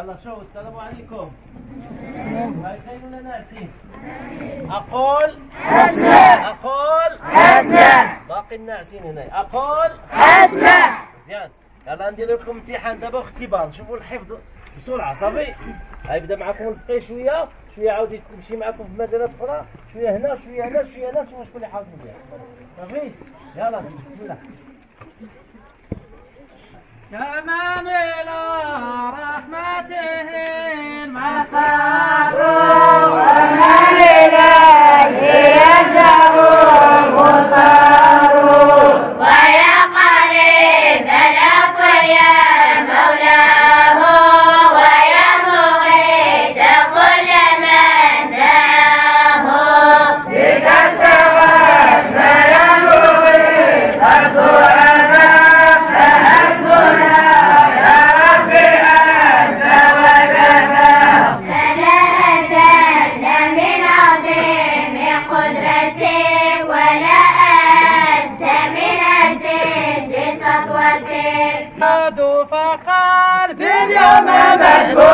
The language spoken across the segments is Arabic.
يلا شو السلام عليكم. خير ولا ناسين أقول. اسمع أقول. اسمع باقي الناعسين هنا. أقول. اسمع مزيان يلا ندير لكم امتحان. دابا اختبار. نشوفوا الحفظ بسرعة صافي. غيبدا معكم الفقه شوية. شوية عاود تمشي معكم في مجالات أخرى. شوية هنا شوية هنا شوية هنا. نشوفوا شكون اللي حافظ مزيان. صافي؟ يلا بسم الله. كمان قد فقال في اليوم مجهول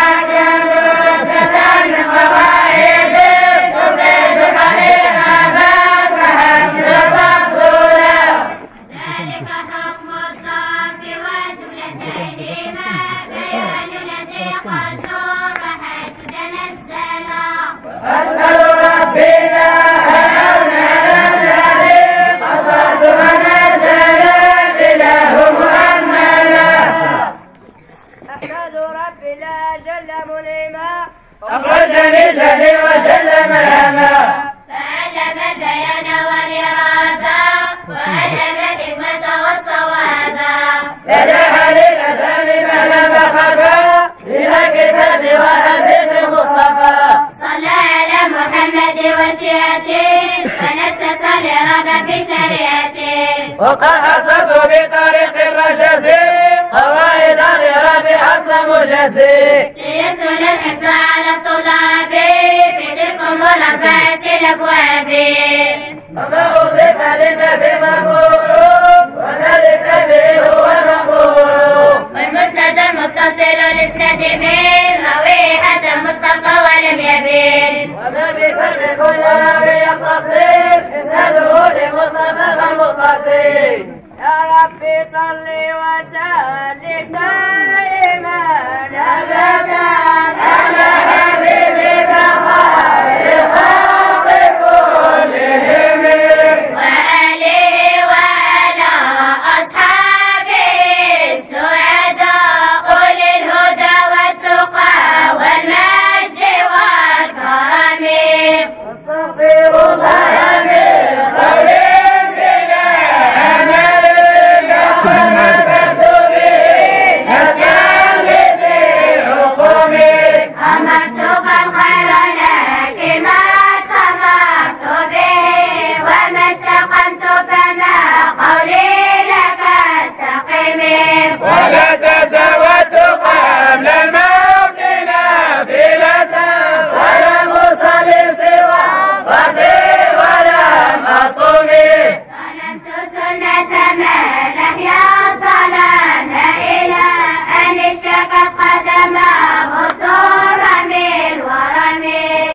أحمد ربي لا جل مليما أخرجني جل وسلم هما فعلم البيان والإرادة وعلم الحكمة والصوابا فتح للأذان ما لم خفى إلى كتاب وحديث المصطفى. صلى على محمد وشيعته ونسس الإرادة في شريعته. وقد بطريق قواعد الإراب أصل مجازي ليسهل الحفظ على الطلاب في تلكم الأربعة الأبواب وما أضيف للنبي مرفوع وذلك به هو المرفوع والمسند المتصل الإسناد من راوي حتى المصطفى ولم يبين وما بفرق كل راوي يتصل إسناده لمصطفى فالمتصل يا ربي صل وسلم. Abadana